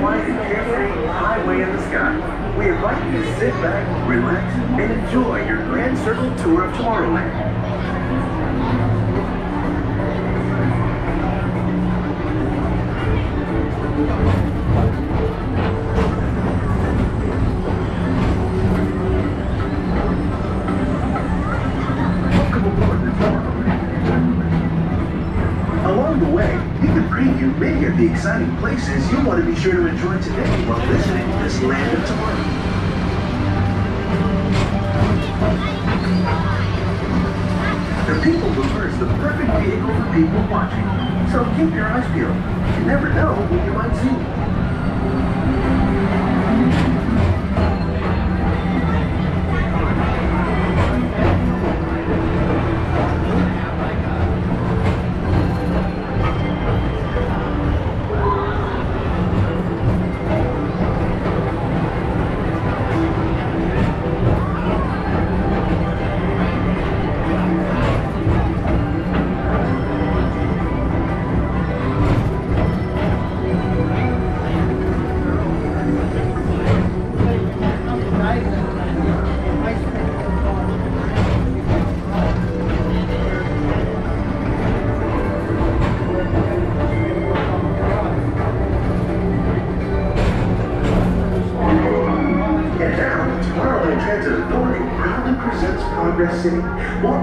quiet carefree highway in the sky. We invite you to sit back, relax, and enjoy your Grand Circle tour of Tomorrowland. Welcome the exciting places you'll want to be sure to enjoy today while visiting this land of tomorrow. The People Mover is the perfect vehicle for people watching. So keep your eyes peeled. You never know who you might see.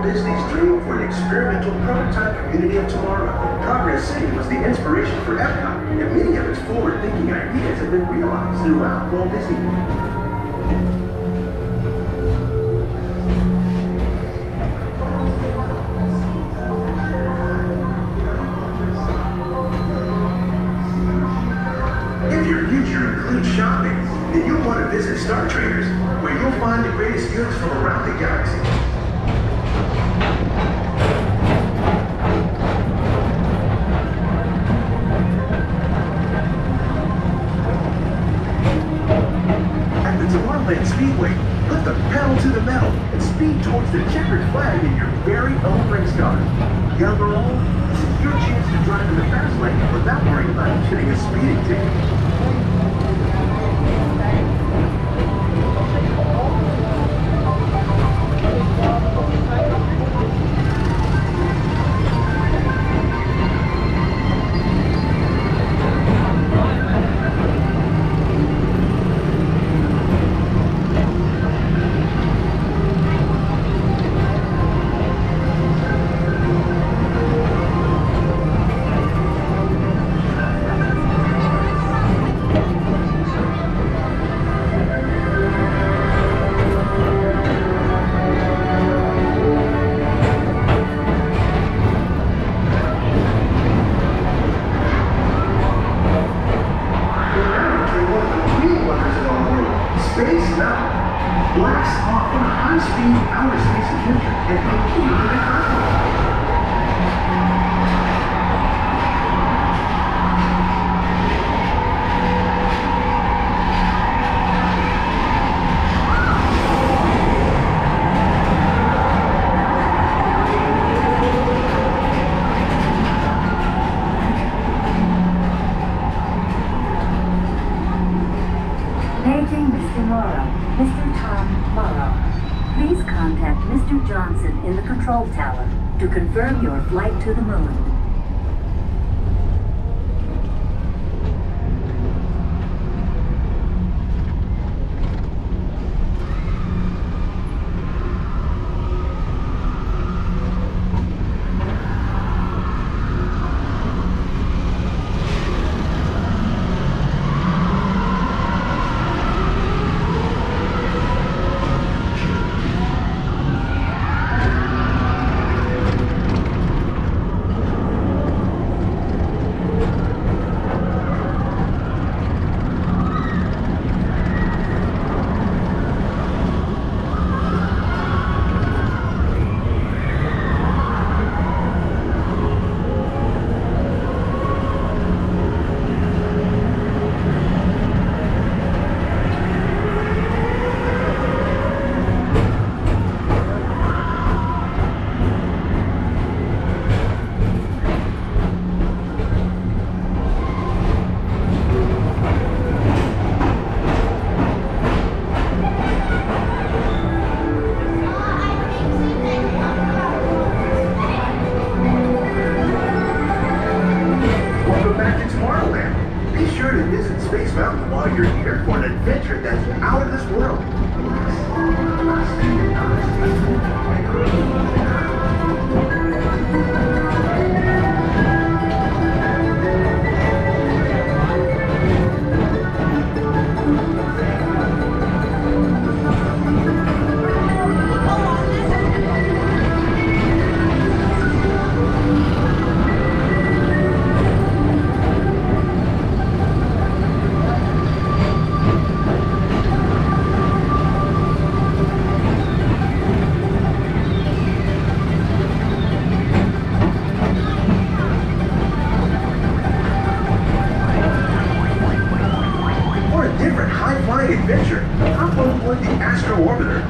Disney's dream for an experimental prototype community of tomorrow. Progress City was the inspiration for Epcot, and many of its forward-thinking ideas have been realized throughout Walt Disney World. If your future includes shopping, then you'll want to visit Star Traders, where you'll find the greatest goods from around the galaxy. Speedway, put the pedal to the metal and speed towards the checkered flag in your very own race car. Young or old, this is your chance to drive in the fast lane without worrying about getting a speeding ticket. Blast off a high-speed outer space adventure and compete in control tower to confirm your flight to the moon. Adventure, hop on board the Astro Orbiter.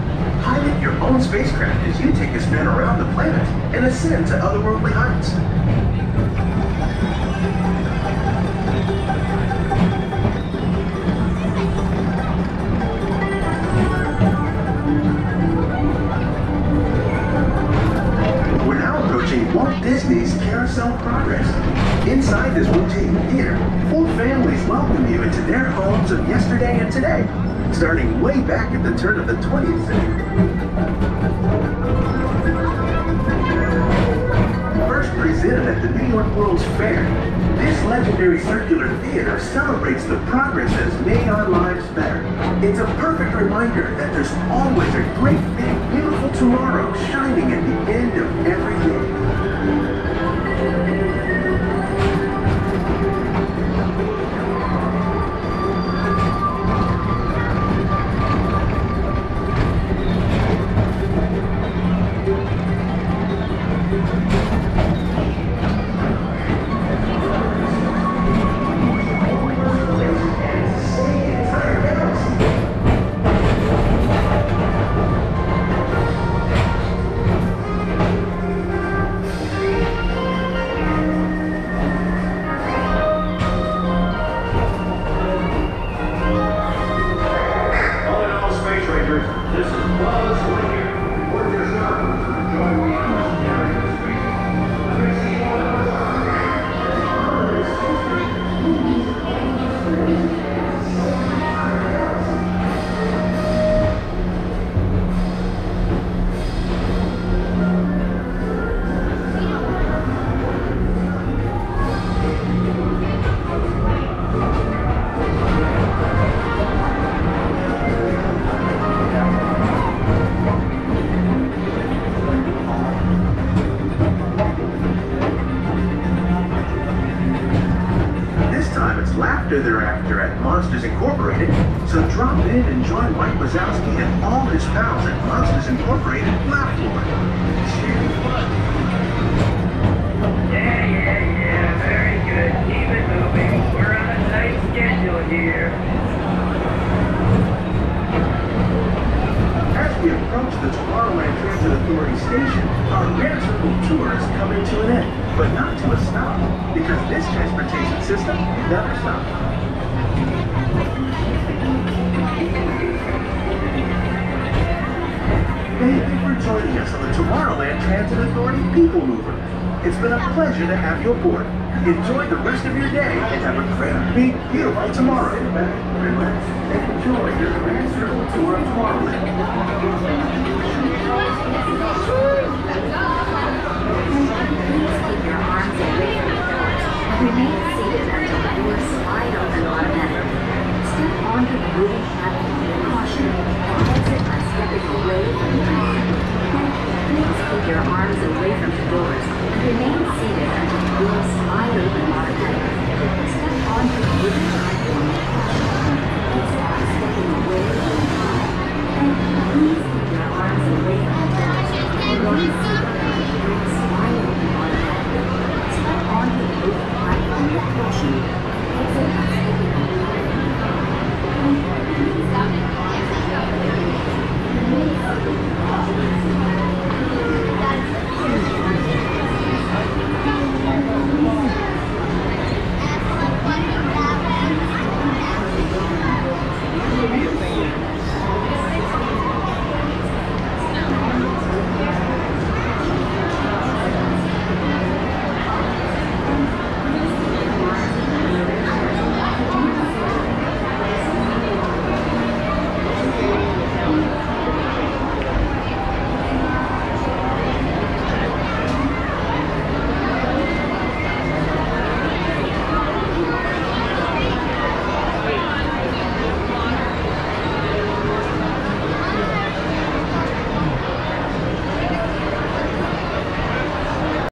Pilot your own spacecraft as you take a spin around the planet and ascend to otherworldly heights. We're now approaching Walt Disney's Carousel Progress. Inside this rotating theater, four families welcome you into their homes of yesterday and today, starting way back at the turn of the 20th century. First presented at the New York World's Fair, this legendary circular theater celebrates the progress that has made our lives better. It's a perfect reminder that there's always a great, big, beautiful tomorrow shining at the end of every day. Wazowski and all his pals at Monsters Incorporated Floor. Yeah, yeah, yeah, very good. Keep it moving. We're on a tight schedule here. As we approach the Tomorrowland Transit Authority station, our tour is coming to an end, but not to a stop, because this transportation system never stops. Thank you for joining us on the Tomorrowland Transit Authority People Mover. It's been a pleasure to have you aboard. Enjoy the rest of your day and have a great big, beautiful tomorrow. Relax and enjoy your grand circle tour of Tomorrowland. Remain seated until the doors slide open automatically. Step onto the moving platform with caution and exit